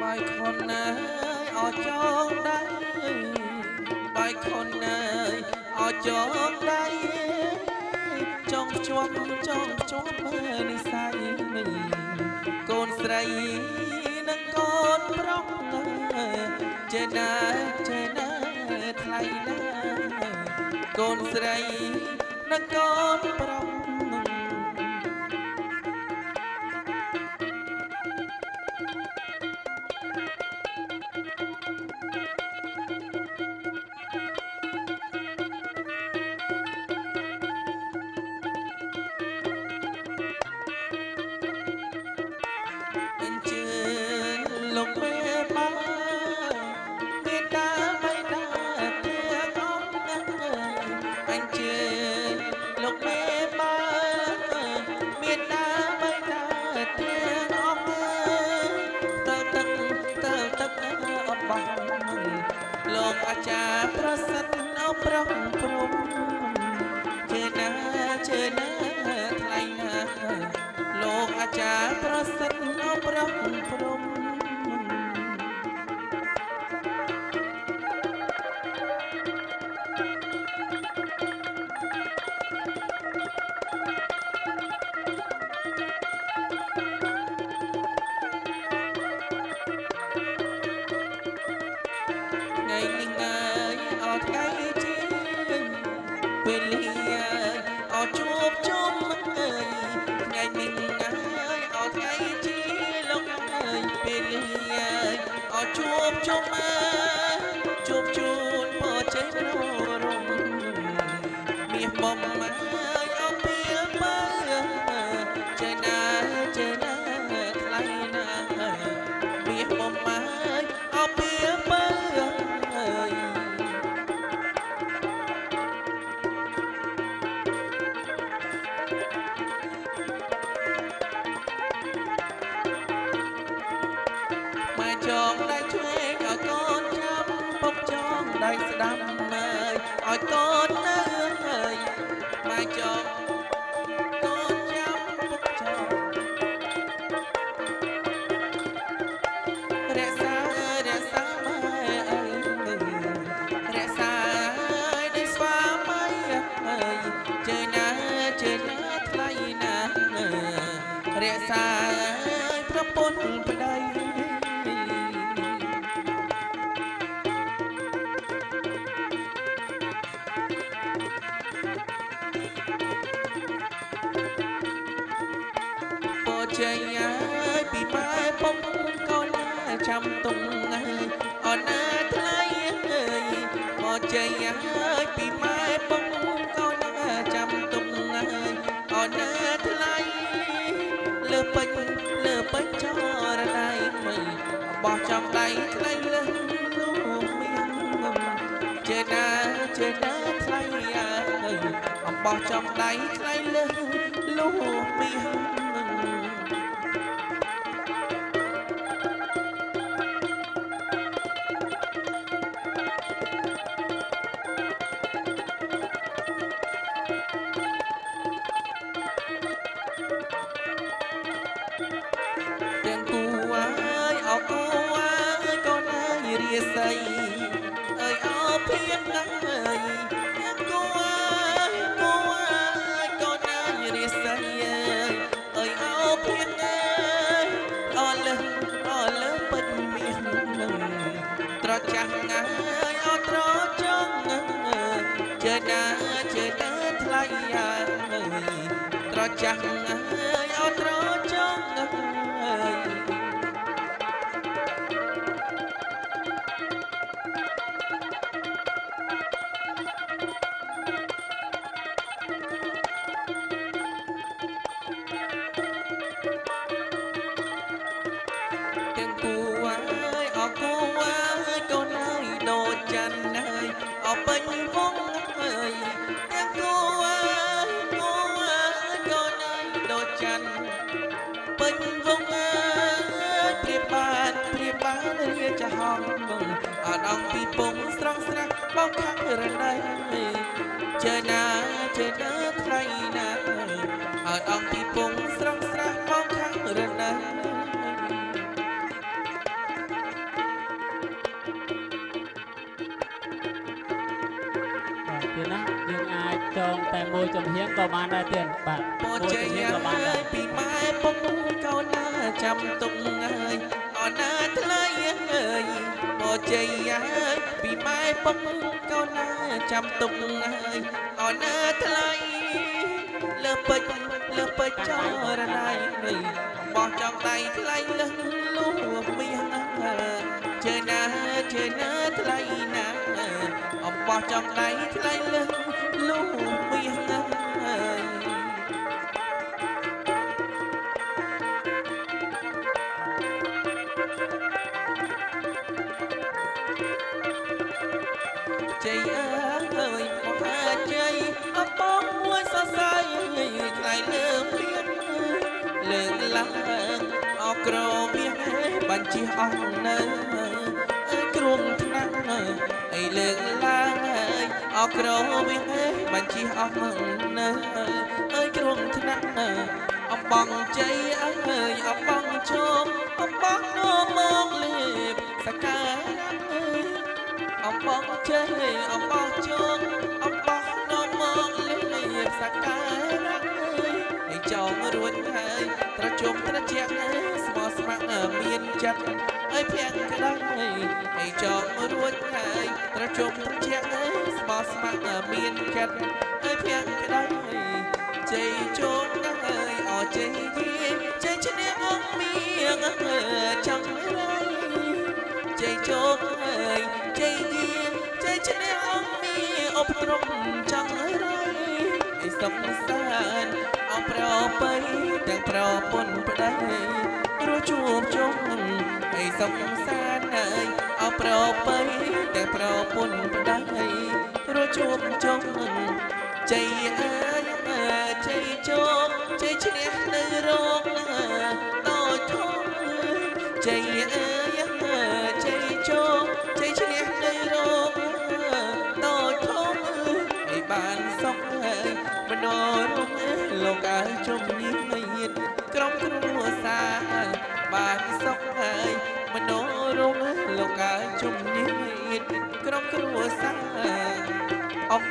បាយខុនណាយអចងដៃបាយខុនណាយអចងដៃចង់ភ្ជាប់ចង់ភ្ជាប់មើលនិស័យនេះកូនស្រីនិងកូនប្រុសចេណាចេណាថ្លៃណាកូនស្រីនិងកូនប្រុស ពោជ័យអើយពីម៉ែពុកកូនណាចាំទុំអើយអូនណាថ្លៃអើយពោជ័យអើយពីម៉ែពុកកូនណាចាំទុំអើយអូនណាថ្លៃលើពេជ្រលើពេជ្រចរដៃមើលបោះចំដៃថ្លៃលើលោកមានចេណាចេណាថ្លៃអើយអំបោះចំដៃថ្លៃលើលោកមាន សីអើយអោភៀនណាស់អើយទាំងគូអើយគូអើយកូនអើយរាសីអើយអើយអោភៀនអើយអលើអលើពេញមាសនឹងត្រចាំងអើយអត្រចង់អើយជើណាជើណាថ្លៃអើយត្រចាំងអើយអ រណៃជើណាជើណាថ្លៃណាស់អត់អង្គពីពងស្រស់ស្រះបងខាងរណៃបាទទៀតណាយើងអាចចងតែមួយចំហៀងក៏បានដែរទៀតបាទពោមួយជ័ចំយហៀងក៏បានអើដែរយពីម៉ែពុកកូនណាចាំទុកអើយអរណាថ្លៃអើយពោ ជ័យអើយពីម៉ែពុកកូនណាចាំទុកអើយអរណាថ្លៃលើពេជ្រលើពេជ្រចរណៃនេះបោះចង់ដៃថ្លៃលឹងលួមាសជើណាជើណាថ្លៃណាអំបោះចង់ដៃថ្លៃលឹងលួមាសអើយ ជ័យអើយមហាជ័យអបងមួយសរសៃថ្លៃលើព្រៀនលើកឡើងអក្រវាបញ្ជាអស់នៅអើយគ្រងឆ្នាំអីលើកឡើងហើយអក្រវាបញ្ជាអស់នៅអើយគ្រងឆ្នាំអំបងជ័យអើយអំបងជោមអំបងនោមមកលេបសក្ការៈអើយអំ បងជ័យអំបងជោងអំបងនាំមកលេបសក្ការៈឲ្យចងរួចហើយត្រជុំត្រជាក់ស្មោះស្ម័គ្រមានចិត្តឲ្យភាំងក្តៅឲ្យចងរួចហើយត្រជុំត្រជាក់ស្មោះស្ម័គ្រមានចិត្តឲ្យភាំងក្តៅជ័យជោងហើយអជ័យយាជ័យឈ្នះអង្គមៀងចង់រៃ ជ័យជោគអើយជ័យយាជ័យឈ្នះអង្គមានអបទ្រពចង់ឲ្យរៃឲ្យសំសានអប្របីទាំងប្រពន្ធប្តីរស់ជួបជុំឲ្យសំសានអើយអប្របីទាំងប្រពន្ធប្តីរស់ជួបជុំជ័យអើយអើយជ័យជោគជ័យឈ្នះនៅរោគដោយធំជ័យអើយអើ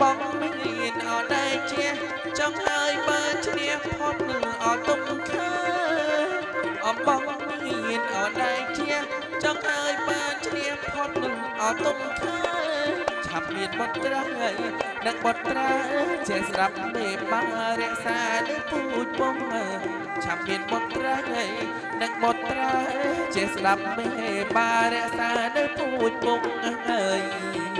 បងមានអត់ដែរជាចង់ហើយបានឈ្នះផុតនឹងអត់ទុំខើអំបងមានអត់ដែរជាចង់ហើយបានឈ្នះផុតនឹងអត់ទុំខើឆាប់មានបុត្រាហើយនឹងបុត្រាជាស្រាប់មេបារក្សានៅពូជពងឆាប់មានបុត្រាហើយនឹងបុត្រាជាស្ដាប់មេបារក្សានៅពូជពងហើយ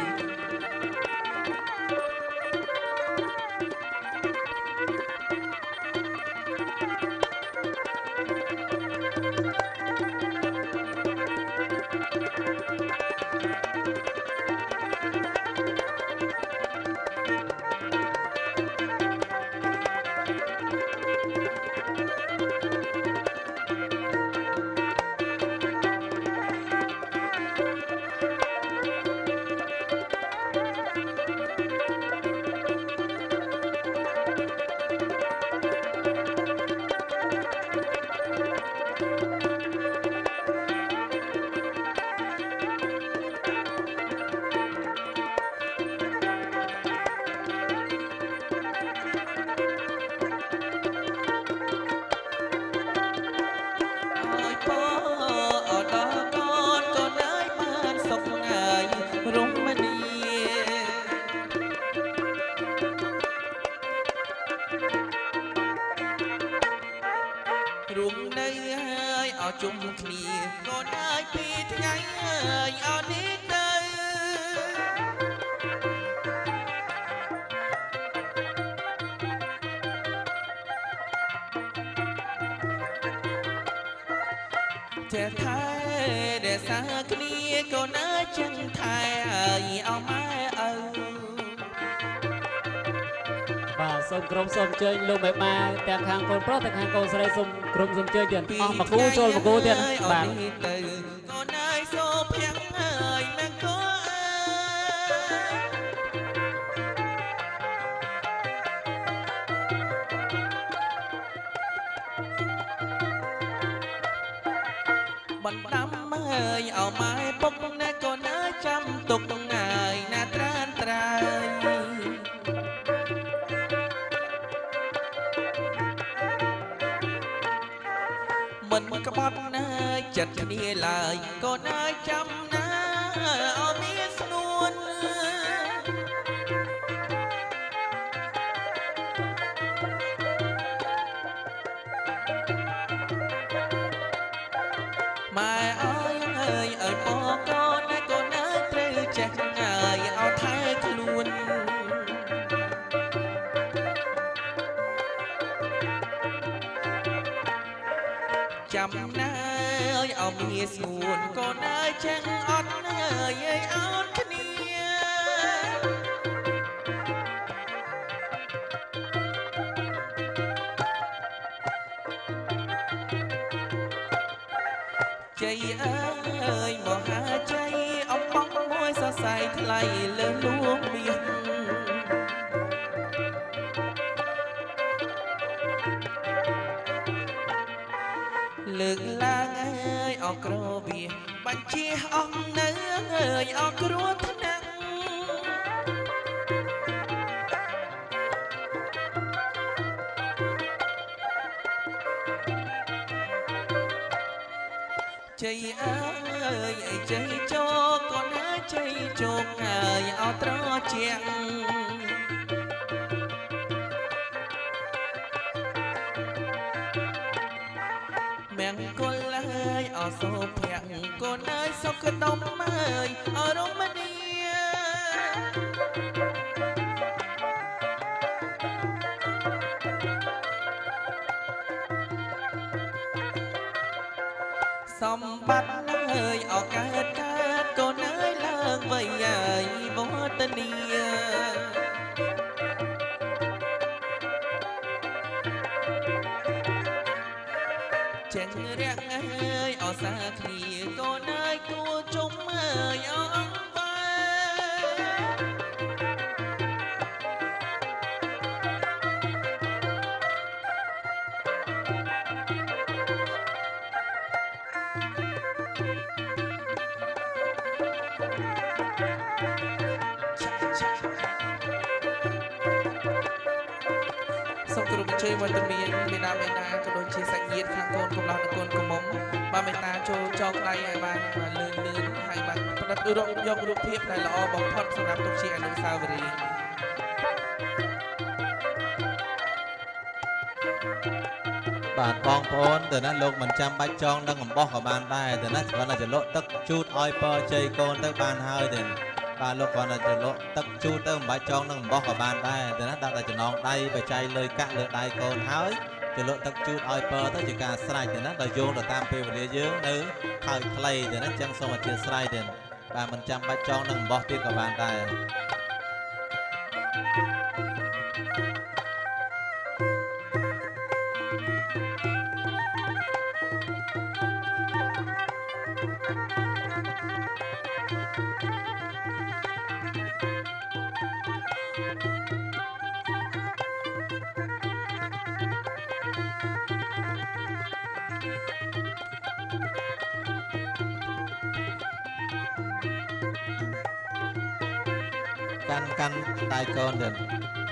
ចេះថែរក្សាគ្នាកូនអើយចឹងថែឲ្យអស់ម៉ែឪបាទសូមក្រុមសូមអញ្ជើញលោកមេបាទាំងខាងកូនប្រុសទាំងខាងកូនស្រីសូមក្រុមសូមអញ្ជើញទៀតអស់មកគូចូលមកគូទៀតបាទ មិនក្បត់ណាយចិត្តគ្នាឡើយកូនអើយចាំណាឲ្យមាន ចាំណាអើយឲ្យមានស្ងួនកូនអើយចេះអត់អើយអើយអត់គ្នាជ័យអើយមហាជ័យអំបងមួយសរសៃថ្លៃលើលួងមាស លើកឡើងអើយអក្រវាបញ្ជាអស់នៅអើយអគ្រោះថ្នាក់ជ័យអើយអីជ័យជោគក៏ណាជ័យជោគអើយអត់ត្រជាក់ មង្គលអើយអសូភៈកូនអើយសុខដុមអើយអរមនីសម្បត្តិអើយអកើតកើតកូនអើយឡើងវ័យអើយវត្តនី សាគ្នាកូនអើយគួជុំអើយអង្វែ គោរពអញ្ជើញវត្តមានមេដាបេដាក៏ដូចជាសាច់ញាតិខាងកូនកំឡោះនិងកូនកំមុំបាទមេតាចូលចងដៃឲ្យបានបាទលឿនលឿនហើយបានផ្ដិតរកយករូបភាពដែលល្អបំផុតសម្រាប់ទុកជាអនុស្សាវរីយ៍បាទបងប្អូនទៅណាលោកមិនចាំបាច់ចងនឹងអំបោះក៏បានដែរទៅណាគ្រាន់តែចលក់ទឹកជូតឲ្យពរជ័យកូនទៅបានហើយទេបាទលោកគ្រាន់តែចលក់ទឹក ជូតទៅមិនបាច់ចងនឹងអំបោះក៏បានដែរទៅណាដាក់តែចំណងដៃបច្ច័យលើកាក់លើដៃកូនហើយចលក់ទឹកជូតឲ្យពរទៅជាការស្រេចទៅណាដល់យោងទៅតាមពេលវេលាយើងនៅខើចខ្លីទៅណាអញ្ចឹងសូមអធិស្ឋានទេបាទមិនចាំបាច់ចងនឹងអំបោះទៀតក៏បានដែរ ដៃ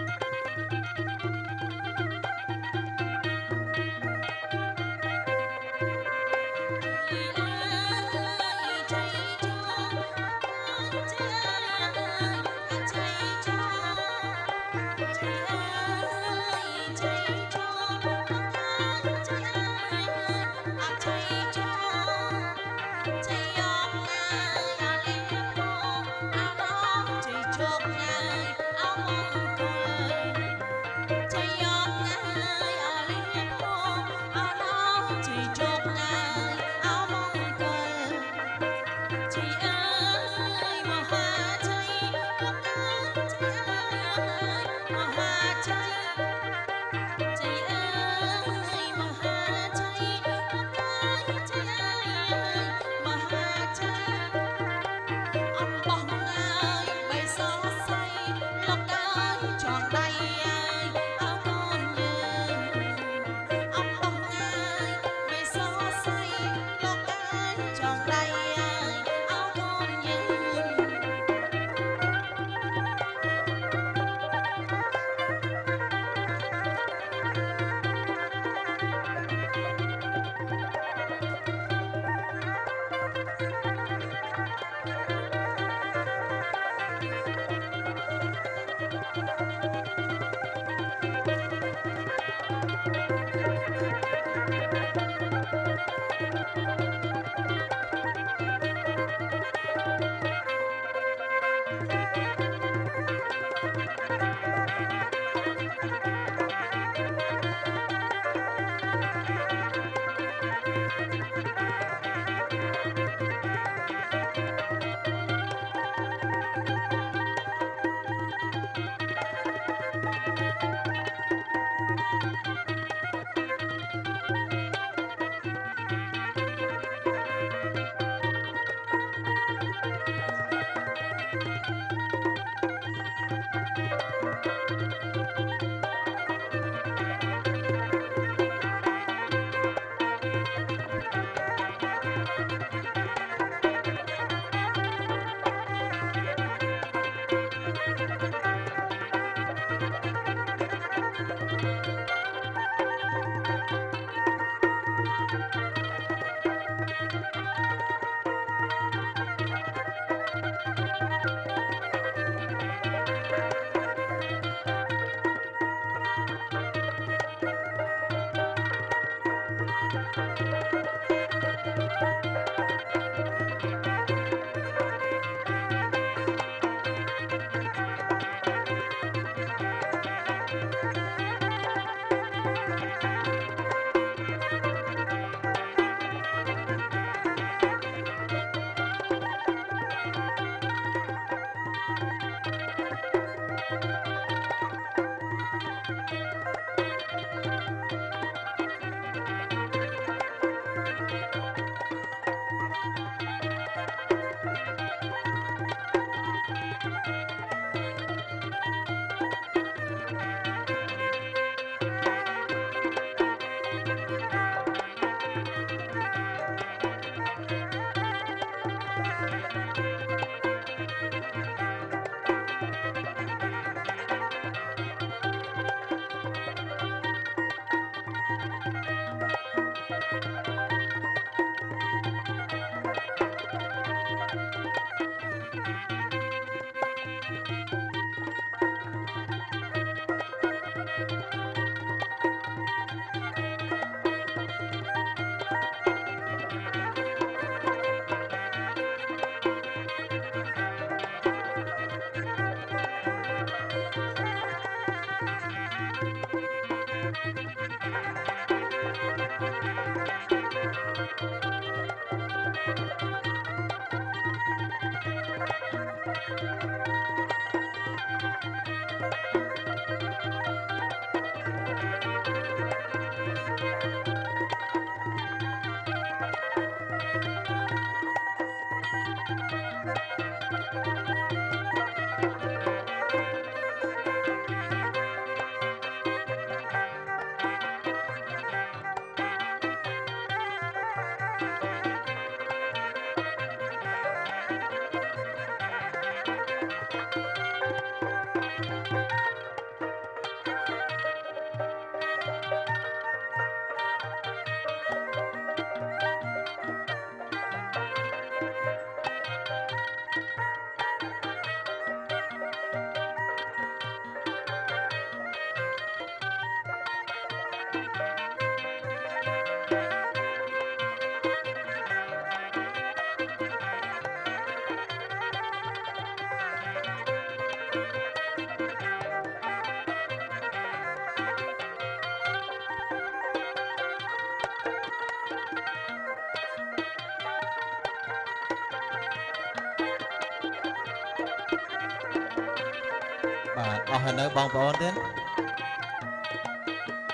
បាទអស់ហើយនៅបងប្អូនទៀត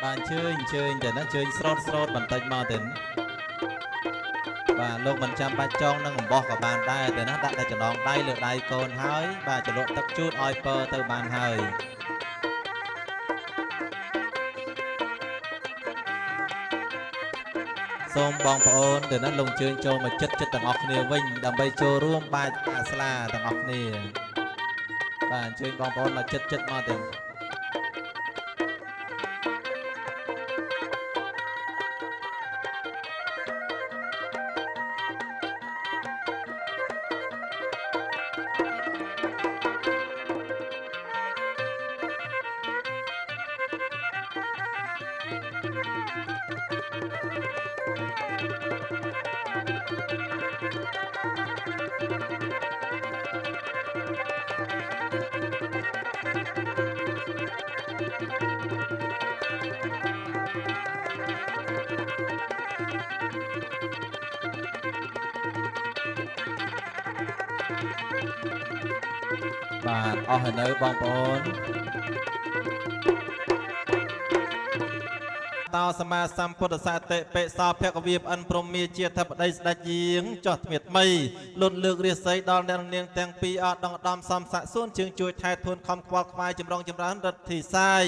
បាទអញ្ជើញអញ្ជើញទៅណាអញ្ជើញស្រោតស្រោតបន្តិចមកទៅបាទលោកមិនចាំបាច់ចងនឹងអំបោះក៏បានដែរទៅណាដាក់តែចំណងដៃលើដៃកូនហើយ បាទចលក់ទឹកជូតឲ្យពើទៅបានហើយសូមបងប្អូនទៅណាលោកអញ្ជើញចូលមកចិត្តចិត្តទាំងអស់គ្នាវិញដើម្បីចូលរួមបាចអាស្លាទាំងអស់គ្នា បាទអញ្ជើញបងប្អូនមកចិត្តចិត្តមកទៅ បាទអស់ហើយនៅបងប្អូនតោសមាសម្ពុទ្ធសតិបិសោភគវាបអិនព្រមមាជាធិបតីស្ដេចយាងចោះថ្មៀតមីលុតលើករាសីដល់អ្នកនាងទាំងពីរអត់ដងដំសំស័កសួនជើងជួយថែធួនខំខ្វល់ខ្វាយចម្រងចម្រើនរដ្ឋធីសាយ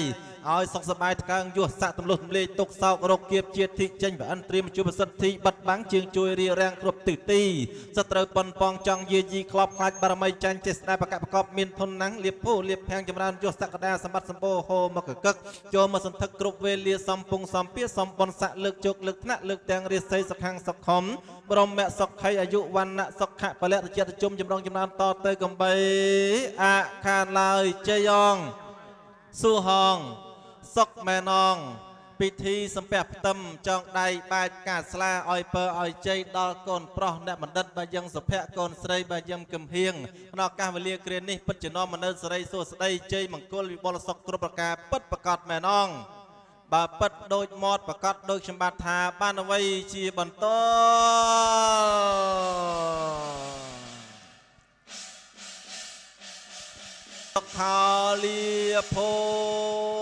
ឲ្យសុខសប្បាយតកើងយោះសាក់ទម្លុះទម្លេកទុកសោករកគៀបជាតិធីចេញប្រអិនត្រៀមជួបប្រសិទ្ធិបិទបាំងជើងជួយរៀបរាងគ្រប់ទិសទីសត្រូវប៉ុនប៉ងចង់យាយីក្លប់ខ្លាចបារមីចាញ់ចេស្ដាបកបកបមានធនណាំងលៀបភូលៀបភាំងចម្រើនយោះសក្តាសម្បត្តិសម្បូរហោមកកឹកចូលមកសន្ធឹកគ្រប់វេលាសំពងសំពាសំបនស័កលើកជោគលើកថ្នាក់លើកទាំងរាសីសុខាំងសុខំបរមៈសុខ័យអាយុវណ្ណៈសុខៈពលៈរចិត្តជុំចម្រងចម្រើនតទៅកំបីអខានឡើយជ័យងស៊ូហងសុកមែនងពិធីសំពះផ្ទឹមចងដៃបាចកាស្លាឲ្យពើឲ្យជ័យដល់កូនប្រុសអ្នកបណ្ឌិតបាយ៉ាងសុភ័ក្រកូនស្រីបាយ៉ាងគំហៀងក្នុងឱកាសវេលាគ្រានេះពិតជានាំមនោសេរីសួស្តីជ័យមង្គលវិបុលសុខគ្រប់ប្រការពិតប្រកបមែនង បើពិតដូចមាត់ប្រកាសដូចខ្ញុំបាទថា បានអ្វីជាបន្តសុខាលាភោ